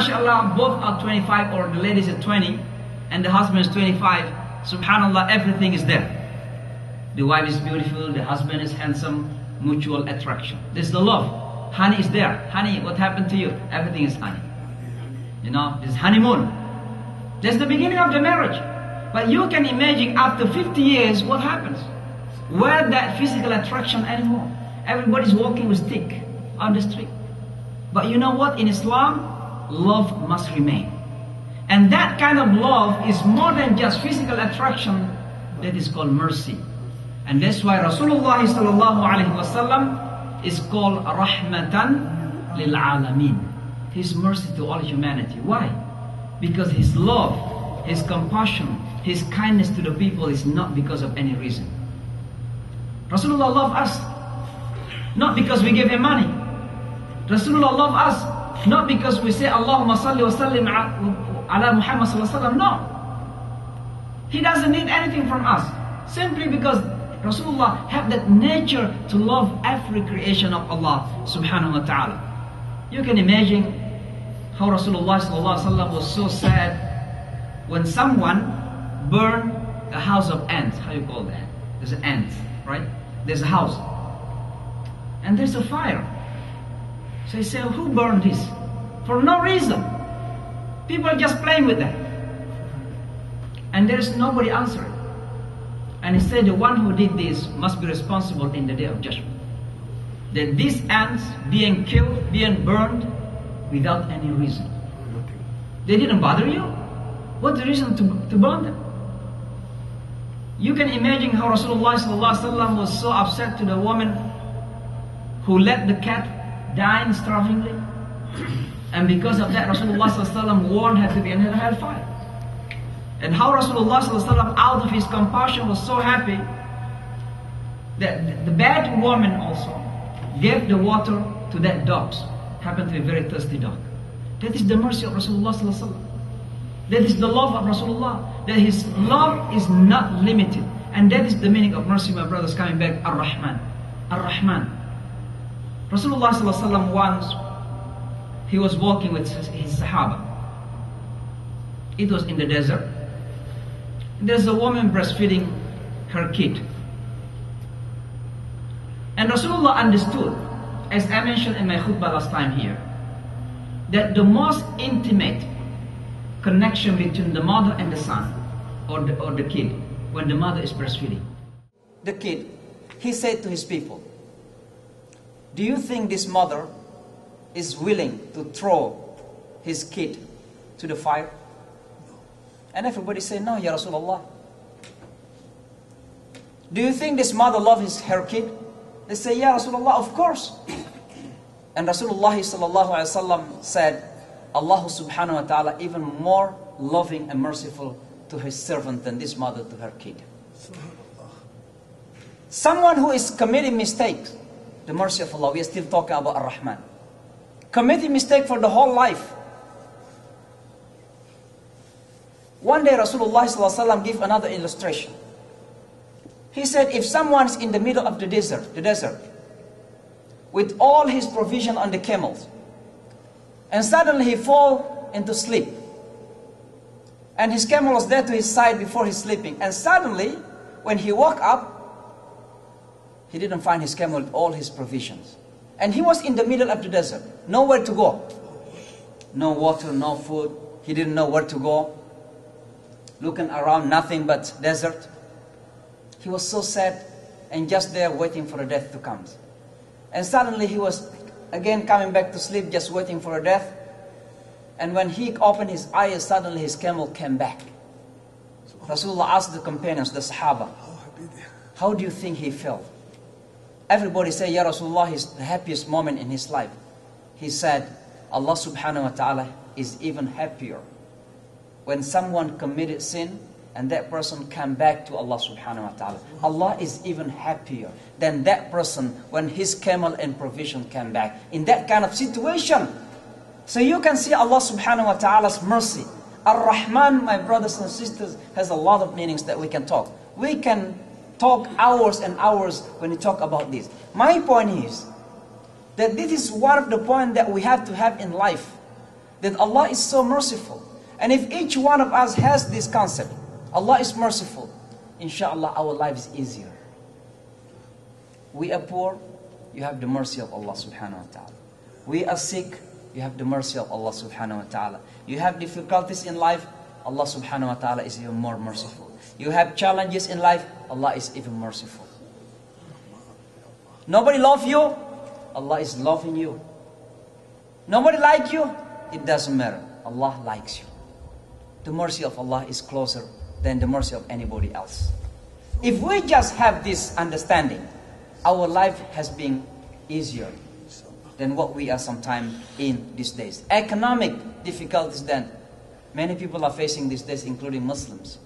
mashallah, both are 25 or the ladies are 20 and the husband is 25, subhanallah, everything is there. The wife is beautiful, the husband is handsome, mutual attraction. This is the love. Honey is there. Honey, what happened to you? Everything is honey. You know, this honeymoon. That's the beginning of the marriage. But you can imagine after 50 years what happens. Where that physical attraction anymore. Everybody's walking with stick on the street. But you know what? In Islam, love must remain. And that kind of love is more than just physical attraction. That is called mercy. And that's why Rasulullah wasallam is called rahmatan lil alamin. His mercy to all humanity. Why? Because his love, his compassion, his kindness to the people is not because of any reason. Rasulullah loved us not because we give him money. Rasulullah loved us not because we say Allahumma salli wa sallim ala Muhammad sallallahu No. He doesn't need anything from us. Simply because Rasulullah had that nature to love every creation of Allah subhanahu wa ta'ala. You can imagine how Rasulullah was so sad when someone burned a house of ants. How you call that? There's an ant, right? There's a house. And there's a fire. So he said, who burned this? For no reason. People are just playing with that. And there's nobody answering. And he said, the one who did this must be responsible in the day of judgment. That these ants being killed, being burned without any reason. They didn't bother you? What's the reason to, to burn them? You can imagine how Rasulullah was so upset to the woman who let the cat die starvingly. And because of that, Rasulullah warned her to be in hellfire. And how Rasulullah out of his compassion was so happy that the bad woman also gave the water to that dog. Happened to be a very thirsty dog. That is the mercy of Rasulullah That is the love of Rasulullah. That his love is not limited. And that is the meaning of mercy, my brothers, coming back. Ar-Rahman. Ar-Rahman. Rasulullah once, he was walking with his Sahaba. It was in the desert. There's a woman breastfeeding her kid. And Rasulullah understood, as I mentioned in my khutbah last time here, that the most intimate connection between the mother and the son, or the, or the kid, when the mother is breastfeeding. The kid, he said to his people, Do you think this mother is willing to throw his kid to the fire? And everybody say, No, Ya Rasulullah. Do you think this mother loves her kid? They say, Ya Rasulullah, of course. And Rasulullah said, Allah subhanahu wa ta'ala even more loving and merciful to his servant than this mother to her kid. Someone who is committing mistakes, the mercy of Allah, we are still talking about Ar-Rahman. Committing mistake for the whole life. One day Rasulullah gave another illustration. He said, if someone is in the middle of the desert, the desert, with all his provision on the camels, and suddenly he fall into sleep, and his camel was there to his side before he's sleeping, and suddenly, when he woke up, he didn't find his camel with all his provisions. And he was in the middle of the desert, nowhere to go. No water, no food. He didn't know where to go looking around, nothing but desert. He was so sad and just there waiting for a death to come. And suddenly he was again coming back to sleep, just waiting for a death. And when he opened his eyes, suddenly his camel came back. Rasulullah asked the companions, the Sahaba, how do you think he felt? Everybody say, Ya Rasulullah, is the happiest moment in his life. He said, Allah subhanahu wa ta'ala is even happier when someone committed sin and that person come back to Allah subhanahu wa ta'ala. Allah is even happier than that person when his camel and provision came back. In that kind of situation. So you can see Allah subhanahu wa ta'ala's mercy. Ar-Rahman, my brothers and sisters, has a lot of meanings that we can talk. We can talk hours and hours when you talk about this. My point is that this is one of the points that we have to have in life that Allah is so merciful. And if each one of us has this concept, Allah is merciful, inshallah our life is easier. We are poor, you have the mercy of Allah subhanahu wa ta'ala. We are sick, you have the mercy of Allah subhanahu wa ta'ala. You have difficulties in life, Allah subhanahu wa ta'ala is even more merciful. You have challenges in life, Allah is even merciful. Nobody love you, Allah is loving you. Nobody like you, it doesn't matter. Allah likes you. The mercy of Allah is closer than the mercy of anybody else. If we just have this understanding, our life has been easier than what we are sometimes in these days. Economic difficulties then, many people are facing these days, including Muslims.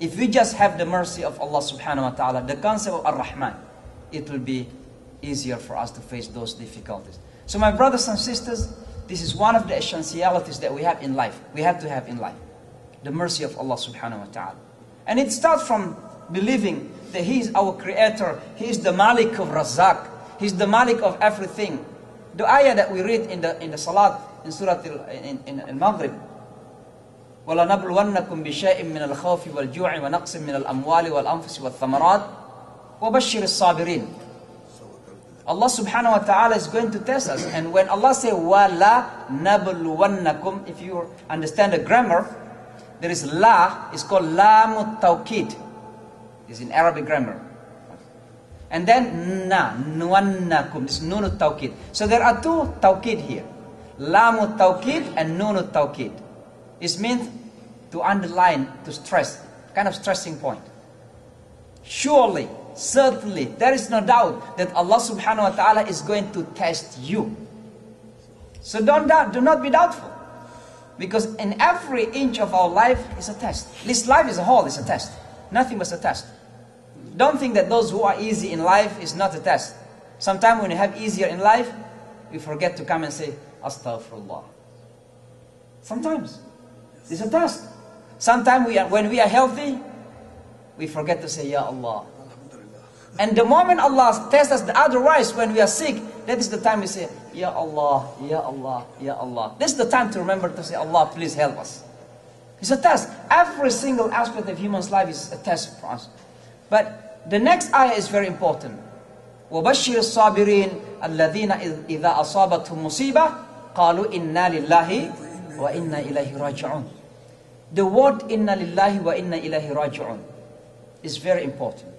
If we just have the mercy of Allah subhanahu wa ta'ala, the concept of Ar-Rahman, it will be easier for us to face those difficulties. So my brothers and sisters, this is one of the essentialities that we have in life. We have to have in life. The mercy of Allah subhanahu wa ta'ala. And it starts from believing that He is our creator. He is the Malik of Razak. He is the Malik of everything. The ayah that we read in the in the Salat in Surah in, in, in Maghrib. وَلَنَبْلُوَنَّكُمْ بِشَيْءٍ مِّنَ الْخَوْفِ وَالْجُوعِ وَنَقْصٍ مِّنَ الْأَمْوَالِ وَالْأَنفُسِ وَالثَّمَرَاتِ وَبَشِّرِ الصَّابِرِينَ Allah subhanahu wa ta'ala is going to test us. And when Allah say, وَلَا نَبْلُوَنَّكُمْ If you understand the grammar, there is la, it's called lamut tawkid. It's in Arabic grammar. And then na, nuannakum, this nunut tawkid. So there are two tawkid here. Lamut tawkid and nunut tawkid. It means to underline, to stress, kind of stressing point. Surely, certainly, there is no doubt that Allah subhanahu wa ta'ala is going to test you. So don't doubt, do not be doubtful. Because in every inch of our life is a test. This life as a whole is a test. Nothing but a test. Don't think that those who are easy in life is not a test. Sometimes when you have easier in life, we forget to come and say, Astaghfirullah. Sometimes. It's a test. Sometimes we are, when we are healthy, we forget to say, Ya Allah. And the moment Allah tests us otherwise, when we are sick, that is the time we say, Ya Allah, Ya Allah, Ya Allah. This is the time to remember to say, Allah, please help us. It's a test. Every single aspect of human's life is a test for us. But the next ayah is very important. وَبَشِّرِ الصَّابِرِينَ الَّذِينَ إِذَا أَصَابَتْهُمْ مُصِيبَةٌ قَالُوا إِنَّا لِلَّهِ وَإِنَّا إِلَيْهِ رَاجِعُونَ the word inna lillahi wa inna ilahi raji'un is very important.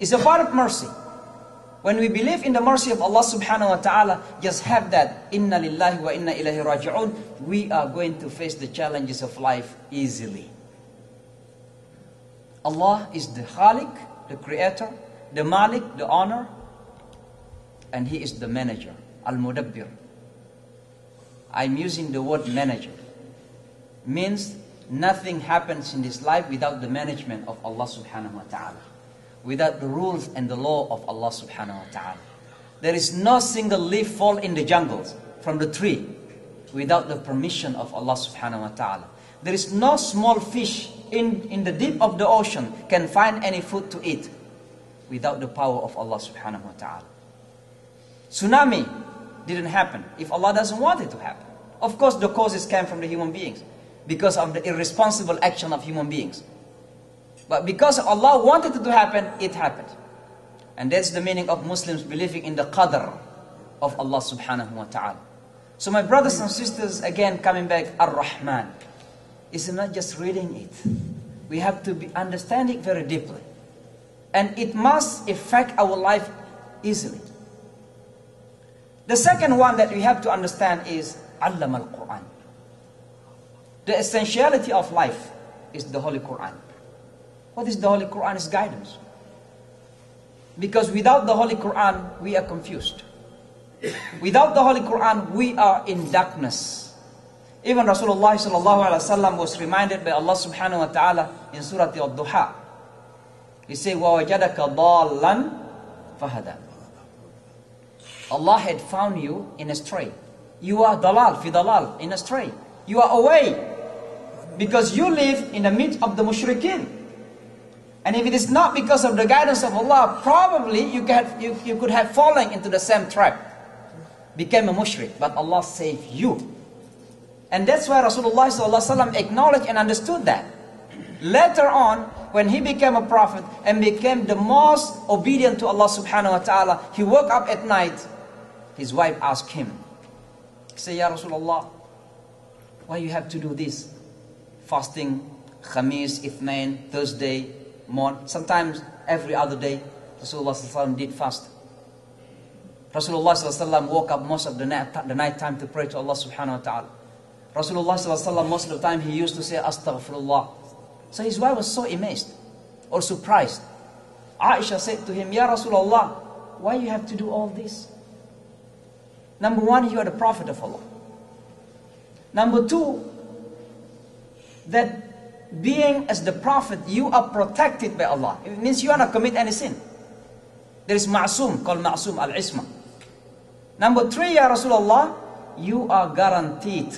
It's a part of mercy. When we believe in the mercy of Allah subhanahu wa ta'ala, just have that inna lillahi wa inna ilahi raji'un, we are going to face the challenges of life easily. Allah is the Khalik, the creator, the Malik, the owner, and He is the manager, Al Mudabbir. I'm using the word manager Means nothing happens in this life without the management of Allah subhanahu wa ta'ala. Without the rules and the law of Allah subhanahu wa ta'ala. There is no single leaf fall in the jungles from the tree without the permission of Allah subhanahu wa ta'ala. There is no small fish in, in the deep of the ocean can find any food to eat without the power of Allah subhanahu wa ta'ala. Tsunami didn't happen if Allah doesn't want it to happen. Of course, the causes came from the human beings because of the irresponsible action of human beings. But because Allah wanted it to happen, it happened. And that's the meaning of Muslims believing in the qadr of Allah subhanahu wa ta'ala. So my brothers and sisters, again coming back, Ar-Rahman. It's not just reading it. We have to be understand it very deeply. And it must affect our life easily. The second one that we have to understand is Allama al-Quran. The essentiality of life is the Holy Quran. What is the Holy Quran? Is guidance. Because without the Holy Quran, we are confused. Without the Holy Quran, we are in darkness. Even Rasulullah sallallahu alaihi wasallam was reminded by Allah subhanahu wa ta'ala in Surah Al-Duha. He said, وَوَجَدَكَ ضَالًّا فَهَدَى Allah had found you in a stray. You are dalal, fi dalal, in a stray. You are away. because you live in the midst of the mushrikeen. And if it is not because of the guidance of Allah, probably you, could have, you, you could have fallen into the same trap. Became a mushrik, but Allah saved you. And that's why Rasulullah acknowledged and understood that. Later on, when he became a prophet and became the most obedient to Allah subhanahu wa ta'ala, he woke up at night. His wife asked him, Say, Ya Rasulullah, why you have to do this? fasting Khamis, Ithnain, Thursday, morning. Sometimes every other day, Rasulullah did fast. Rasulullah woke up most of the night, the night time to pray to Allah subhanahu wa ta'ala. Rasulullah most of the time he used to say astaghfirullah. So his wife was so amazed or surprised. Aisha said to him, Ya Rasulullah, why you have to do all this? Number one, you are the prophet of Allah. Number two, that being as the Prophet, you are protected by Allah. It means you are not commit any sin. There is ma'asum called ma'asum al-isma. Number three, Ya Rasulullah, you are guaranteed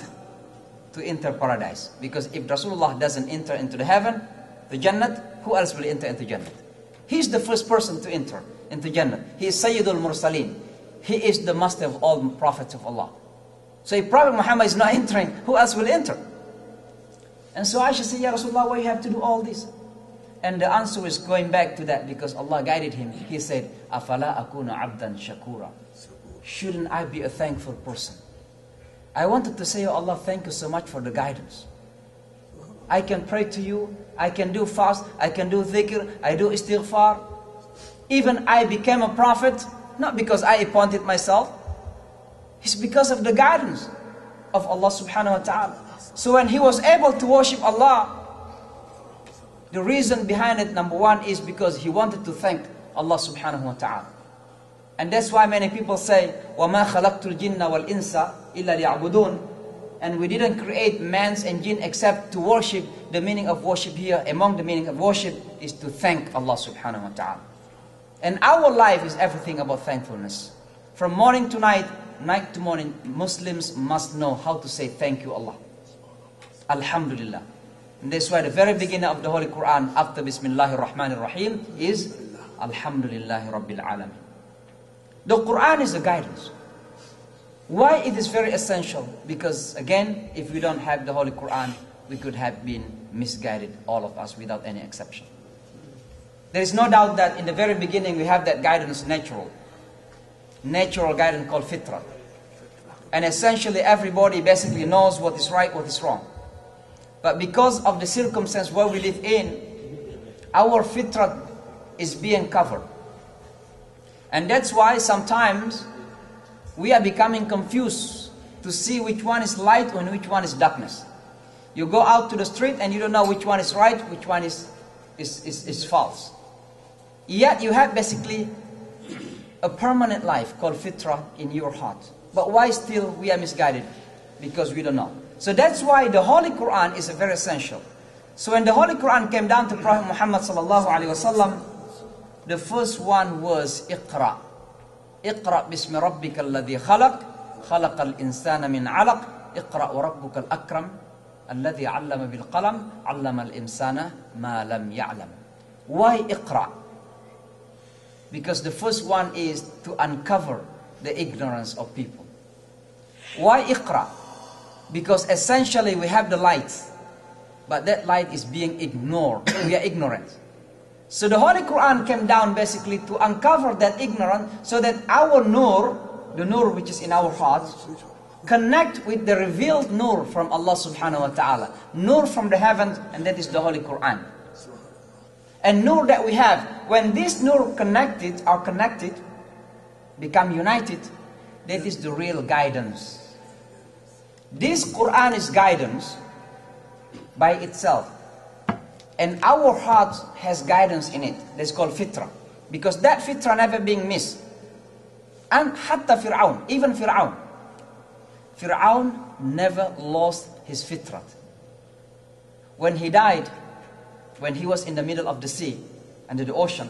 to enter paradise. Because if Rasulullah doesn't enter into the heaven, the Jannah, who else will enter into Jannah? He is the first person to enter into Jannah. He is Sayyidul Mursaleen. He is the master of all prophets of Allah. So if Prophet Muhammad is not entering, who else will enter? And so Aisha said, Ya Rasulullah, why you have to do all this? And the answer is going back to that because Allah guided him. He said, Afala akuna abdan shakura. Shouldn't I be a thankful person? I wanted to say, oh Allah, thank you so much for the guidance. I can pray to you, I can do fast, I can do dhikr, I do istighfar. Even I became a prophet, not because I appointed myself, it's because of the guidance of Allah subhanahu wa ta'ala. So when he was able to worship Allah, the reason behind it, number one, is because he wanted to thank Allah subhanahu wa ta'ala. And that's why many people say, وَمَا خَلَقْتُ الْجِنَّ وَالْإِنسَ إِلَّا لِيَعْبُدُونَ And we didn't create man's and jinn except to worship. The meaning of worship here, among the meaning of worship, is to thank Allah subhanahu wa ta'ala. And our life is everything about thankfulness. From morning to night, night to morning, Muslims must know how to say thank you Allah. Alhamdulillah. And that's why the very beginning of the Holy Quran after Bismillahir Rahmanir Rahim is Alhamdulillahi Rabbil Alamin. The Quran is a guidance. Why it is very essential? Because again, if we don't have the Holy Quran, we could have been misguided, all of us, without any exception. There is no doubt that in the very beginning we have that guidance natural. Natural guidance called fitra. And essentially everybody basically knows what is right, what is wrong. But because of the circumstance where we live in, our fitra is being covered. And that's why sometimes we are becoming confused to see which one is light and which one is darkness. You go out to the street and you don't know which one is right, which one is, is, is, is false. Yet you have basically a permanent life called fitra in your heart. But why still we are misguided? Because we don't know. So that's why the Holy Quran is very essential. So when the Holy Quran came down to Prophet Muhammad sallallahu alaihi wasallam, the first one was Iqra. Iqra bismi rabbika alladhi khalaq, khalaq al-insana min alaq, Iqra wa rabbuka al-akram, alladhi allama bil qalam, allama al-insana ma lam ya'lam. Why Iqra? Because the first one is to uncover the ignorance of people. Why Iqra? Because essentially we have the light, but that light is being ignored. we are ignorant. So the Holy Quran came down basically to uncover that ignorance so that our nur, the nur which is in our hearts, connect with the revealed nur from Allah subhanahu wa ta'ala. Nur from the heavens, and that is the Holy Quran. And nur that we have, when this nur connected are connected, become united, that is the real guidance. This Quran is guidance by itself. And our heart has guidance in it. That's called fitra. Because that fitra never being missed. And hatta Fir'aun, even Fir'aun. Fir'aun never lost his fitrat. When he died, when he was in the middle of the sea, under the ocean,